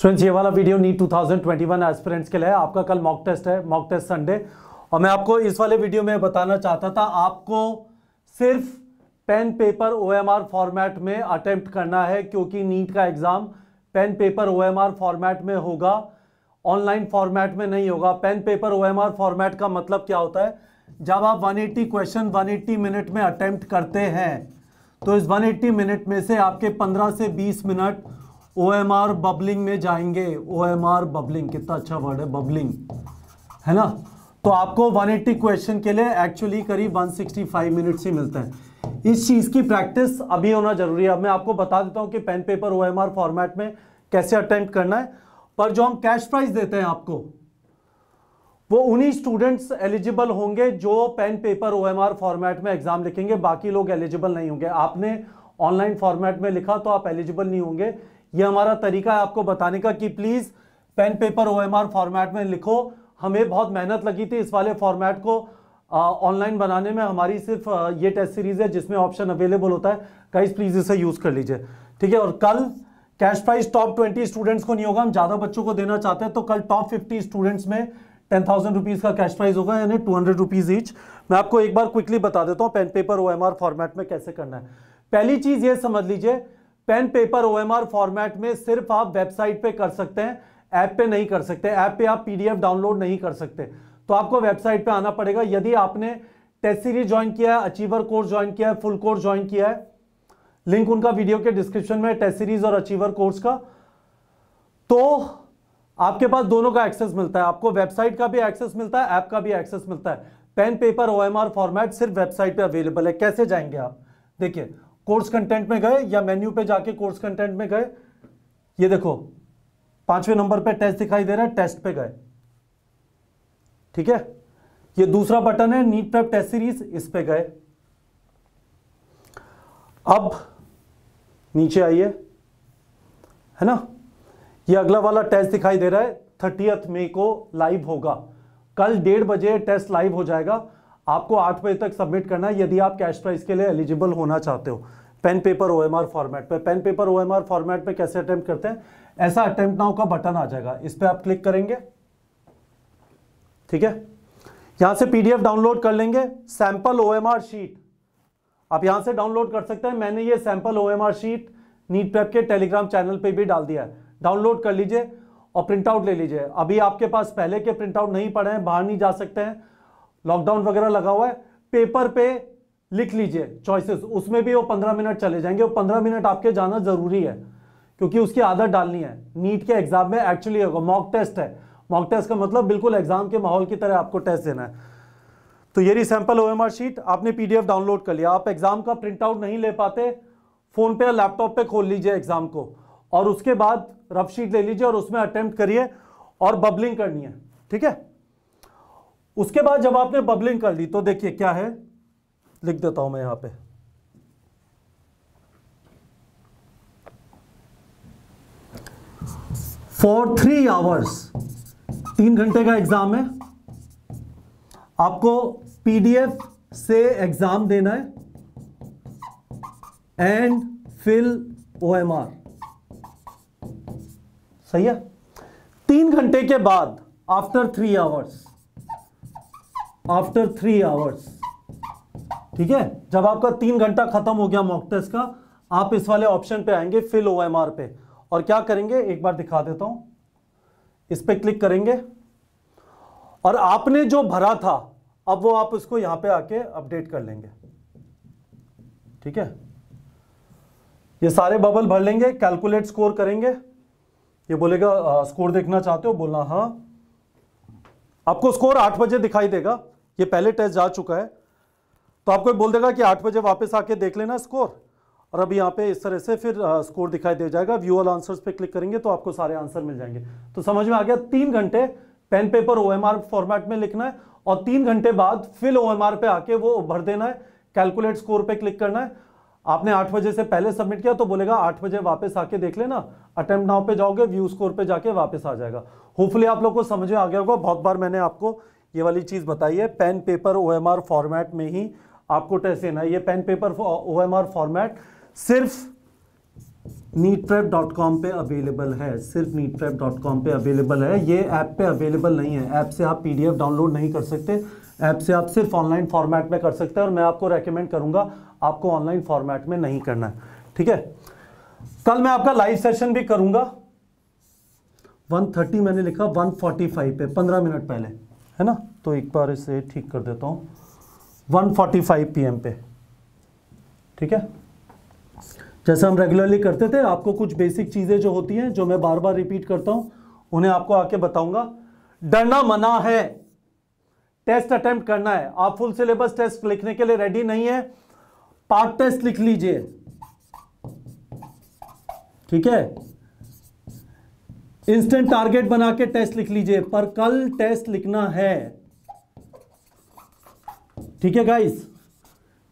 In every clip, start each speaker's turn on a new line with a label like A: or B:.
A: Students ये वाला video NEET 2021 aspirants के लिए आपका कल मॉक टेस्ट है मॉक टेस्ट संडे और मैं आपको इस वाले वीडियो में बताना चाहता था, आपको सिर्फ़ पेन पेपर ओएमआर फॉर्मेट में अटेम्प्ट करना है, क्योंकि नीट का exam pen paper OMR format में होगा। ऑनलाइन फॉर्मेट में नहीं होगा। पेन पेपर ओएमआर फॉर्मेट का मतलब क्या होता है? जब आप 180 क्वेश्चन 180 मिनट में अटेम्प्ट करते हैं तो इस 180 मिनट में से आपके 15 से 20 minute O M R bubbling में जाएँगे। ओ एम आर बबलिंग कितना अच्छा वर्ड है बबलिंग है ना? तो आपको 180 क्वेश्चन के लिए एक्चुअली करीब 165 मिनट्स ही मिलता है। इस चीज़ की प्रैक्टिस अभी होना ज़रूरी है। मैं आपको बता देता हूँ कि pen paper O M R format में कैसे अटेम्प्ट करना है। पर जो हम कैश प्राइज देते हैं आपको, वो उन्हीं स्टूडेंट्स एलिजिबल होंगे जो पेन पेपर ओएमआर फॉर्मेट में एग्ज़ाम लिखेंगे। बाकी लोग एलिजिबल नहीं होंगे। आपने ऑनलाइन फॉर्मेट में लिखा तो आप एलिजिबल नहीं होंगे। ये हमारा तरीका है आपको बताने का कि please pen paper OMR format में लिखो। हमें बहुत मेहनत लगी थी इस वाले फॉर्मेट को ऑनलाइन बनाने में। हमारी सिर्फ़ आ, ये टेस्ट सीरीज़ है जिसमें ऑप्शन अवेलेबल होता है। गाइस प्लीज़ इसे यूज़ कर लीजिए। ठीक है और कल cash price top twenty students को नहीं होगा। हम ज़्यादा बच्चों को देना चाहते हैं तो कल टॉप फिफ्टी स्टूडेंट्स में टेन थाउज़ेंड रुपीज़ का कैश प्राइज होगा यानी टू हंड्रेड रुपीज़ ईच मैं आपको एक बार क्विकली बता देता हूँ पेन पेपर ओएमआर फॉर्मेट में कैसे करना है। पहली चीज़ ये समझ लीजिए, पेन, पेपर ओएमआर फॉर्मेट में सिर्फ़ आप वेबसाइट पे कर सकते हैं ऐप पे नहीं कर सकते ऐप पे आप पीडीएफ डाउनलोड नहीं कर सकते। तो आपको वेबसाइट पे आना पड़ेगा। यदि आपने टेस्ट सीरीज़ ज्वाइन किया है अचीवर कोर्स ज्वाइन किया है फुल कोर्स ज्वाइन किया है लिंक उनका वीडियो के डिस्क्रिप्शन में टेस्ट सीरीज़ और अचीवर कोर्स का तो आपके पास दोनों का एक्सेस मिलता है। आपको वेबसाइट का भी एक्सेस मिलता है ऐप का भी एक्सेस मिलता है। पेन पेपर ओएमआर फॉर्मेट सिर्फ़ वेबसाइट पे अवेलेबल है। कैसे जाएँगे आप? देखिए कोर्स कंटेंट में गए या मेन्यू पे जाके कोर्स कंटेंट में गए? ये देखो, पाँचवें नंबर पे टेस्ट दिखाई दे रहा है टेस्ट पे गए। ठीक है? ये दूसरा बटन है नीट प्रेप टेस्ट सीरीज़ इस पे गए। अब नीचे आइए। है ना? ये अगला वाला टेस्ट दिखाई दे रहा है थर्टियथ मई को लाइव होगा। कल डेढ़ बजे टेस्ट लाइव हो जाएगा। आपको आठ बजे तक सबमिट करना है यदि आप कैश प्राइस के लिए एलिजिबल होना चाहते हो। पेन पेपर ओएमआर फॉर्मेट पे। पेन पेपर ओएमआर फॉर्मेट पे कैसे अटेम्प्ट करते हैं? ऐसा अटेम्प्ट नाउ का बटन आ जाएगा। इस पर आप क्लिक करेंगे। ठीक है? यहाँ से पीडीएफ डाउनलोड कर लेंगे। सैंपल ओएमआर शीट आप यहाँ से डाउनलोड कर सकते हैं। मैंने ये sample OMR sheet NEET prep के टेलीग्राम चैनल पे भी डाल दिया है। डाउनलोड कर लीजिए और प्रिंट आउट ले लीजिए। अभी आपके पास पहले के प्रिंट आउट नहीं पड़े हैं। बाहर नहीं जा सकते हैं। लॉकडाउन वगैरह लगा हुआ है, पेपर पे लिख लीजिए चॉइसेस उसमें भी वो पंद्रह मिनट चले जाएँगे। वो पंद्रह मिनट आपके जाना ज़रूरी है, क्योंकि उसकी आदत डालनी है। नीट के एग्ज़ाम में एक्चुअली होगा मॉक टेस्ट है मॉक टेस्ट का मतलब बिल्कुल एग्ज़ाम के माहौल की तरह आपको टेस्ट देना है। तो ये रही सैंपल ओएमआर शीट आपने पीडीएफ डाउनलोड कर लिया। आप एग्ज़ाम का प्रिंट आउट नहीं ले पाते फ़ोन पे या लैपटॉप पे खोल लीजिए एग्ज़ाम को। और उसके बाद रफ शीट ले लीजिए और उसमें अटेम्प्ट करिए और बबलिंग करनी है। ठीक है? उसके बाद जब आपने बबलिंग कर ली तो देखिए क्या है? लिख देता हूँ मैं यहाँ पे। फॉर थ्री आवर्स तीन घंटे का एग्ज़ाम है। आपको पीडीएफ से एग्ज़ाम देना है एंड फिल ओएमआर सही है? तीन घंटे के बाद after three hours after three hours ठीक है? जब आपका तीन घंटा खत्म हो गया मॉक टेस्ट का, आप इस वाले ऑप्शन पे आएँगे फिल ओ एम आर पे। और क्या करेंगे? एक बार दिखा देता हूँ। इस पे क्लिक करेंगे। और आपने जो भरा था, अब वो आप इसको यहाँ पे आके अपडेट कर लेंगे। ठीक है? ये सारे बबल भर लेंगे कैलकुलेट स्कोर करेंगे। ये बोलेगा स्कोर देखना चाहते हो? बोलना हाँ। आपको स्कोर आठ बजे दिखाई देगा। ये पहले टेस्ट जा चुका है। तो आपको बोल देगा कि आठ बजे वापस आके देख लेना स्कोर। और अभी यहाँ पे इस तरह से फिर स्कोर दिखाई दे जाएगा। व्यू ऑल आंसर्स पे क्लिक करेंगे तो आपको सारे आंसर मिल जाएँगे। तो समझ में आ गया, तीन घंटे पेन पेपर ओएमआर फॉर्मेट में लिखना है और तीन घंटे बाद फिल ओएमआर पे आके वो भर देना है। कैलकुलेट स्कोर पे क्लिक करना है। आपने आठ बजे से पहले सबमिट किया तो बोलेगा, आठ बजे वापस आके देख लेना। अटेम्प्ट नाउ पे जाओगे व्यू स्कोर पे जाके वापस आ जाएगा। होपफुली आप लोग को समझ में आ गया होगा। बहुत बार मैंने आपको ये वाली चीज़ बताइए पेन पेपर ओएमआर फॉर्मेट में ही आपको टेस्ट देना है। ये पेन पेपर ओएमआर फॉर्मेट सिर्फ़ नीट प्रेप डॉट कॉम पर अवेलेबल है। सिर्फ़ नीट प्रेप डॉट कॉम पर अवेलेबल है। ये ऐप पे अवेलेबल नहीं है। ऐप से आप पीडीएफ डाउनलोड नहीं कर सकते। ऐप से आप सिर्फ़ ऑनलाइन फॉर्मेट में कर सकते हैं और मैं आपको रेकमेंड करूँगा, आपको ऑनलाइन फॉर्मेट में नहीं करना है। ठीक है? कल मैं आपका लाइव सेशन भी करूँगा। 130 मैंने लिखा 145 पे 15 मिनट पहले। है ना? तो एक बार इसे ठीक कर देता हूँ। 145 पीएम पे। ठीक है? जैसे हम रेगुलरली करते थे, आपको कुछ बेसिक चीज़ें जो होती हैं, जो मैं बार बार रिपीट करता हूँ, उन्हें आपको आके बताऊँगा। डरना मना है। टेस्ट अटेम्प्ट करना है। आप फुल सिलेबस टेस्ट लिखने के लिए रेडी नहीं है। पार्ट टेस्ट लिख लीजिए। ठीक है? इंस्टेंट टारगेट बना के टेस्ट लिख लीजिए, पर कल टेस्ट लिखना है। ठीक है गाइस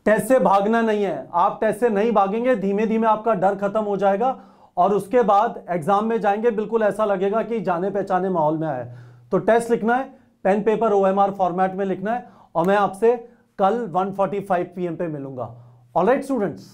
A: टेस्ट से भागना नहीं है। आप टेस्ट से नहीं भागेंगे धीमे धीमे आपका डर खत्म हो जाएगा और उसके बाद एग्ज़ाम में जाएँगे, बिल्कुल ऐसा लगेगा कि जाने पहचाने माहौल में आए। तो टेस्ट लिखना है पेन पेपर ओएमआर फॉर्मेट में लिखना है और मैं आपसे कल 1:45 पीएम पे मिलूँगा। Alright students